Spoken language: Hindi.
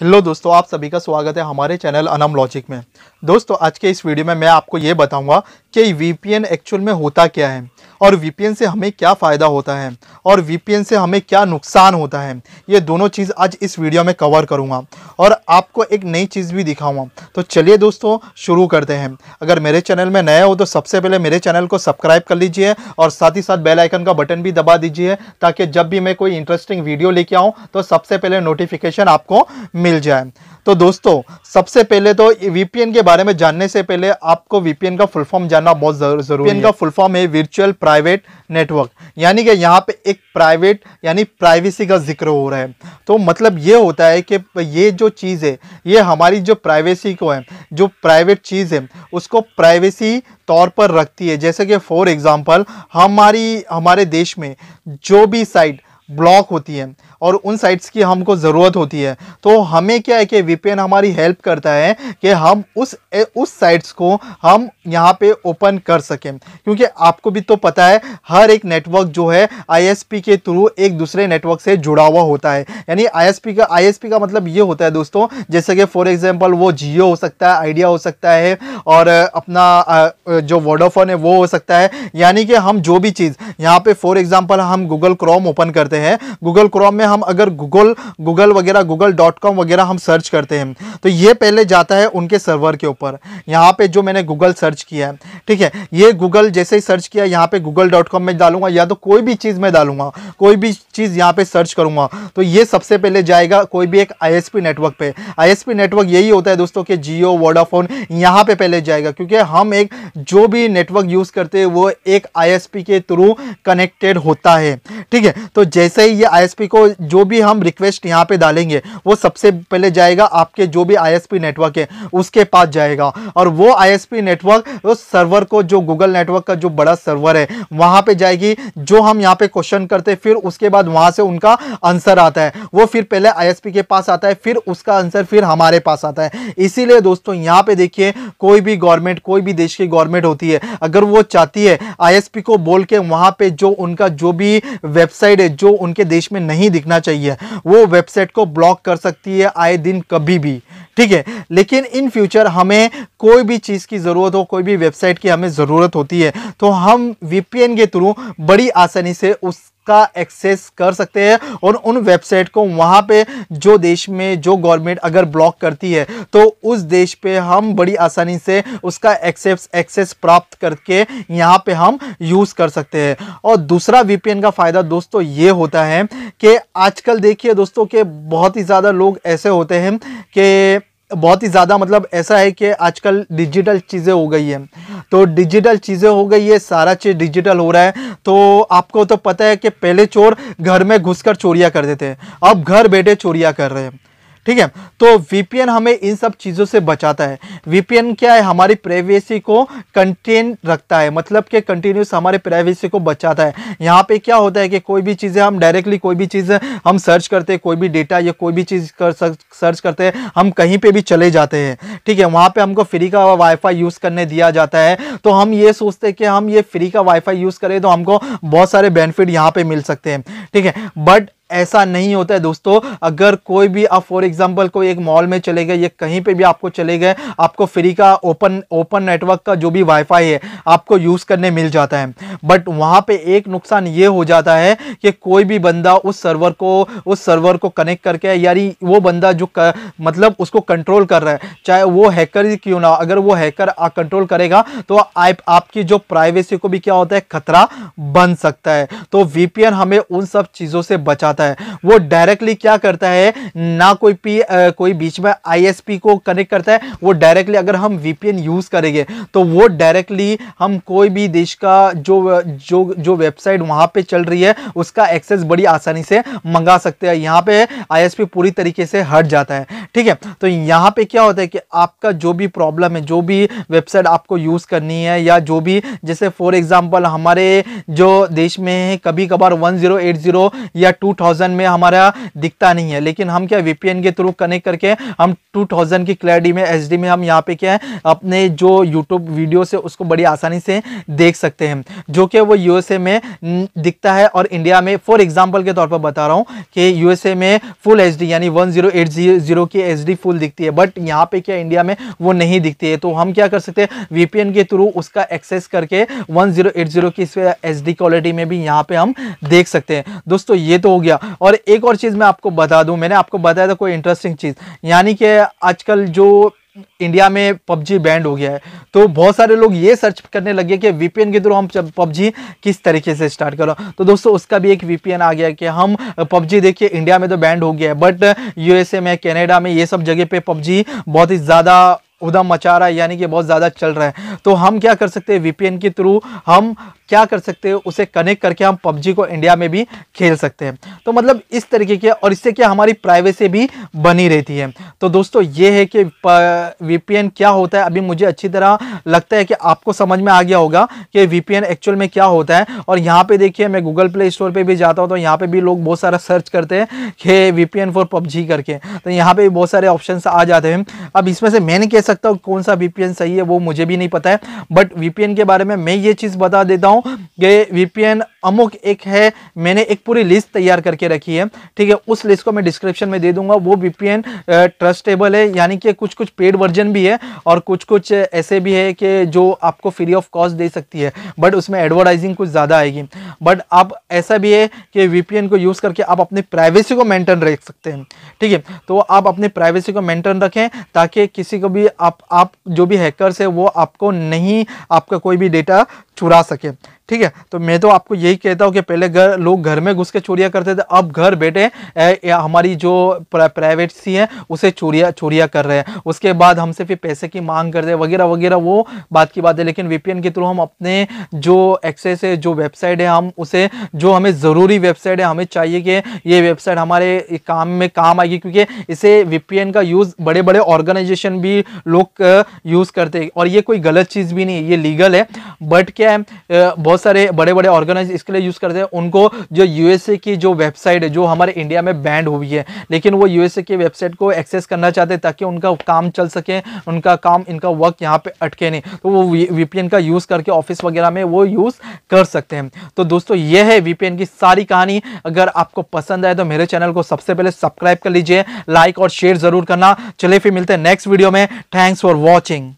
हेलो दोस्तों, आप सभी का स्वागत है हमारे चैनल अनम लॉजिक में। दोस्तों, आज के इस वीडियो में मैं आपको ये बताऊँगा कि वीपीएन एक्चुअल में होता क्या है और वीपीएन से हमें क्या फ़ायदा होता है और वीपीएन से हमें क्या नुकसान होता है। ये दोनों चीज़ आज इस वीडियो में कवर करूँगा और आपको एक नई चीज़ भी दिखाऊँगा। तो चलिए दोस्तों, शुरू करते हैं। अगर मेरे चैनल में नए हो तो सबसे पहले मेरे चैनल को सब्सक्राइब कर लीजिए और साथ ही साथ बेल आइकन का बटन भी दबा दीजिए ताकि जब भी मैं कोई इंटरेस्टिंग वीडियो लेके आऊँ तो सबसे पहले नोटिफिकेशन आपको मिल। जाए। तो दोस्तों सबसे पहले तो वीपीएन के बारे में जानने से पहले आपको वीपीएन का फुल फॉर्म जानना बहुत ज़रूरी है। का फुल फॉर्म है वर्चुअल प्राइवेट नेटवर्क यानी कि यहाँ पे एक प्राइवेट यानी प्राइवेसी का ज़िक्र हो रहा है। तो मतलब ये होता है कि ये जो चीज़ है ये हमारी जो प्राइवेसी को है जो प्राइवेट चीज़ है उसको प्राइवेसी तौर पर रखती है। जैसे कि फॉर एग्ज़ाम्पल हमारी हमारे देश में जो भी साइट ब्लॉक होती है और उन साइट्स की हमको ज़रूरत होती है। तो हमें क्या है कि वीपीएन हमारी हेल्प करता है कि हम उस उस साइट्स को हम यहाँ पे ओपन कर सकें। क्योंकि आपको भी तो पता है, हर एक नेटवर्क जो है आईएसपी के थ्रू एक दूसरे नेटवर्क से जुड़ा हुआ होता है। यानी आईएसपी का आईएसपी का मतलब ये होता है दोस्तों, जैसे कि फॉर एग्ज़ाम्पल वो जियो हो सकता है आइडिया हो सकता है, और अपना जो वोडाफोन है वो हो सकता है। यानी कि हम जो भी चीज़, यहाँ पे फॉर एग्ज़ाम्पल हम गूगल क्रोम ओपन करते हैं। गूगल क्रोम में हम अगर गूगल गूगल वगैरह गूगल डॉट कॉम वगैरह हम सर्च करते हैं तो ये पहले जाता है उनके सर्वर के ऊपर। यहाँ पे जो मैंने गूगल सर्च किया है, ठीक है? ये गूगल जैसे ही सर्च किया, यहाँ पे गूगल डॉट कॉम में डालूँगा, या तो कोई भी चीज़ में डालूँगा, कोई भी चीज़ यहाँ पे सर्च करूँगा तो ये सबसे पहले जाएगा कोई भी एक आईएसपी नेटवर्क पे। आई नेटवर्क यही होता है दोस्तों के जियो वोडाफोन यहाँ पे पहले जाएगा, क्योंकि हम एक जो भी नेटवर्क यूज़ करते हैं, वो एक आईएसपी के थ्रू कनेक्टेड होता है, ठीक है? तो जैसे ही ये आईएसपी को जो भी हम रिक्वेस्ट यहाँ पे डालेंगे, वो सबसे पहले जाएगा आपके जो भी आईएसपी नेटवर्क है, उसके पास जाएगा। और वो आईएसपी नेटवर्क उस सर्वर को, जो गूगल नेटवर्क का जो बड़ा सर्वर है, वहाँ पे जाएगी, जो हम यहाँ पे क्वेश्चन करते फिर उसके बाद वहाँ से उनका आंसर आता है। वो फिर पहले आईएसपी के पास आता है, फिर उसका आंसर फिर हमारे पास आता है। इसीलिए दोस्तों, यहाँ पे देखिए, कोई भी गवर्नमेंट कोई भी देश की गवर्नमेंट होती है, अगर वो चाहती है आईएसपी को बोल के वहाँ पे जो उनका जो भी वेबसाइट है, जो उनके देश में नहीं दिखना चाहिए। वो वेबसाइट को ब्लॉक कर सकती है, आए दिन कभी भी। ठीक है? लेकिन इन फ्यूचर हमें कोई भी चीज़ की ज़रूरत हो, कोई भी वेबसाइट की हमें ज़रूरत होती है तो हम वीपीएन के थ्रू बड़ी आसानी से उस का एक्सेस कर सकते हैं और उन वेबसाइट को वहाँ पे जो देश में जो गवर्नमेंट अगर ब्लॉक करती है तो उस देश पे हम बड़ी आसानी से उसका एक्सेस एक्सेस प्राप्त करके यहाँ पे हम यूज़ कर सकते हैं। और दूसरा वीपीएन का फ़ायदा दोस्तों ये होता है कि आजकल देखिए दोस्तों के बहुत ही ज़्यादा लोग ऐसे होते हैं कि बहुत ही ज़्यादा मतलब ऐसा है कि आजकल डिजिटल चीज़ें हो गई है। तो डिजिटल चीज़ें हो गई है सारा चीज़ डिजिटल हो रहा है। तो आपको तो पता है कि पहले चोर घर में घुसकर चोरियाँ करते थे, अब घर बैठे चोरियाँ कर रहे हैं। ठीक है? तो वीपीएन हमें इन सब चीज़ों से बचाता है। वीपीएन क्या है? हमारी प्राइवेसी को कंटेन रखता है। मतलब कि कंटिन्यूस हमारे प्राइवेसी को बचाता है। यहाँ पे क्या होता है कि कोई भी चीज़ें हम डायरेक्टली कोई भी चीज़ हम सर्च करते हैं, कोई भी डेटा या कोई भी चीज़ कर सर्च करते हैं, हम कहीं पे भी चले जाते हैं। ठीक है? वहाँ पर हमको फ्री का वाईफाई यूज़ करने दिया जाता है। तो हम ये सोचते हैं कि हम ये फ्री का वाईफाई यूज़ करें तो हमको बहुत सारे बेनिफिट यहाँ पे मिल सकते हैं। ठीक है? बट ऐसा नहीं होता है दोस्तों। अगर कोई भी आप फॉर एग्जांपल कोई एक मॉल में चले गए या कहीं पे भी आपको चले गए आपको फ्री का ओपन ओपन नेटवर्क का जो भी वाईफाई है आपको यूज़ करने मिल जाता है। बट वहाँ पे एक नुकसान ये हो जाता है कि कोई भी बंदा उस सर्वर को उस सर्वर को कनेक्ट करके यानी वो बंदा जो कर, मतलब उसको कंट्रोल कर रहा है चाहे वो हैकर ही क्यों ना अगर वो हैकर कंट्रोल करेगा तो आप, आपकी जो प्राइवेसी को भी क्या होता है खतरा बन सकता है। तो वीपीएन हमें उन सब चीज़ों से बचाता करता है। वो डायरेक्टली क्या करता है ना कोई पी आ, कोई बीच में आईएसपी को कनेक्ट करता है वो डायरेक्टली अगर हम वीपीएन यूज़ करेंगे तो वो डायरेक्टली हम कोई भी देश का जो जो जो वेबसाइट वहाँ पे चल रही है उसका एक्सेस बड़ी आसानी से मंगा सकते हैं। यहाँ पे आईएसपी पूरी तरीके से हट जाता है। ठीक है? तो यहाँ पे क्या होता है कि आपका जो भी प्रॉब्लम है जो भी वेबसाइट आपको यूज़ करनी है या जो भी जैसे फॉर एग्ज़ाम्पल हमारे जो देश में कभी कभार वन या टू 1000 में हमारा दिखता नहीं है। लेकिन हम क्या वीपीएन के थ्रू कनेक्ट करके हम 2000 की क्लैरिटी में एचडी में हम यहाँ पे क्या है, अपने जो यूट्यूब वीडियो से उसको बड़ी आसानी से देख सकते हैं, जो कि वो यूएसए में दिखता है और इंडिया में फॉर एग्ज़ाम्पल के तौर पर बता रहा हूँ कि यूएसए में फुल एचडी यानी वन की एचडी फुल दिखती है बट यहाँ पे क्या इंडिया में वो नहीं दिखती है। तो हम क्या कर सकते हैं वीपीएन के थ्रू उसका एक्सेस करके 1080 की एचडी क्वालिटी में भी यहाँ पे हम देख सकते हैं। दोस्तों, ये तो हो गया। और एक और चीज़ मैं आपको बता दूँ, मैंने आपको बताया था कोई इंटरेस्टिंग चीज़। यानी कि आजकल जो इंडिया में पबजी बैंड हो गया है तो बहुत सारे लोग ये सर्च करने लगे कि वीपीएन के थ्रू हम पबजी किस तरीके से स्टार्ट करो। तो दोस्तों, उसका भी एक वीपीएन आ गया कि हम पबजी देखिए इंडिया में तो बैंड हो गया है बट यूएसए में कनाडा में ये सब जगह पे पबजी बहुत ही ज़्यादा उदम मचा रहा है, यानी कि बहुत ज़्यादा चल रहा है। तो हम क्या कर सकते हैं वीपीएन के थ्रू हम क्या कर सकते हैं, उसे कनेक्ट करके हम पबजी को इंडिया में भी खेल सकते हैं। तो मतलब इस तरीके के और इससे क्या हमारी प्राइवेसी भी बनी रहती है। तो दोस्तों, ये है कि वीपीएन क्या होता है, अभी मुझे अच्छी तरह लगता है कि आपको समझ में आ गया होगा कि वीपीएन एक्चुअल में क्या होता है। और यहाँ पे देखिए, मैं गूगल प्ले स्टोर पर भी जाता हूँ तो यहाँ पर भी लोग बहुत सारा सर्च करते हैं कि वीपीएन फॉर पबजी करके। तो यहाँ पर भी बहुत सारे ऑप्शन आ जाते हैं। अब इसमें से मैंने नहीं सकता कौन सा वीपीएन सही है, वो मुझे भी नहीं पता है। बट वीपीएन के बारे में मैं ये चीज़ बता देता हूँ कि वीपीएन अमुक एक है, मैंने एक पूरी लिस्ट तैयार करके रखी है, ठीक है? उस लिस्ट को मैं डिस्क्रिप्शन में दे दूँगा। वो वीपीएन ट्रस्टेबल है, यानी कि कुछ कुछ पेड वर्जन भी है और कुछ कुछ ऐसे भी है कि जो आपको फ्री ऑफ़ कॉस्ट दे सकती है। बट उसमें एडवर्टाइजिंग कुछ ज़्यादा आएगी। बट आप ऐसा भी है कि वीपीएन को यूज़ करके आप अपनी प्राइवेसी को मेंटेन रख सकते हैं। ठीक है? तो आप अपनी प्राइवेसी को मेंटेन रखें ताकि किसी को भी आप आप जो भी हैकर्स है वो आपको नहीं, आपका कोई भी डेटा चुरा सके। ठीक है? तो मैं तो आपको यही कहता हूँ कि पहले घर, लोग घर में घुस के चोरियाँ करते थे। अब घर बैठे हमारी जो प्राइवेसी है, उसे चोरिया, चोरियाँ कर रहे हैं। उसके बाद हमसे फिर पैसे की मांग करते हैं, वगैरह वगैरह, वो बात की बात है। लेकिन वीपीएन के थ्रू हम अपने जो एक्सेस है, जो वेबसाइट है, हम उसे, जो हमें ज़रूरी वेबसाइट है, हमें चाहिए कि ये वेबसाइट हमारे काम में काम आएगी। क्योंकि इसे वीपीएन का यूज़ बड़े बड़े ऑर्गेनाइजेशन भी लोग यूज़ करते हैं। और ये कोई गलत चीज़ भी नहीं है, ये लीगल है। बट क्या है बहुत बहुत सारे बड़े बड़े ऑर्गेनाइज इसके लिए यूज़ करते हैं। उनको जो यूएसए की जो वेबसाइट है, जो हमारे इंडिया में बैंड हुई है, लेकिन वो यूएसए की वेबसाइट को एक्सेस करना चाहते हैं ताकि उनका काम चल सके, उनका काम, इनका वर्क यहाँ पे अटके नहीं। तो वो वीपीएन का यूज़ करके ऑफ़िस वगैरह में वो यूज़ कर सकते हैं। तो दोस्तों, ये है वीपीएन की सारी कहानी। अगर आपको पसंद आए तो मेरे चैनल को सबसे पहले सब्सक्राइब कर लीजिए लाइक और शेयर ज़रूर करना। चलिए फिर मिलते हैं नेक्स्ट वीडियो में। Thanks for watching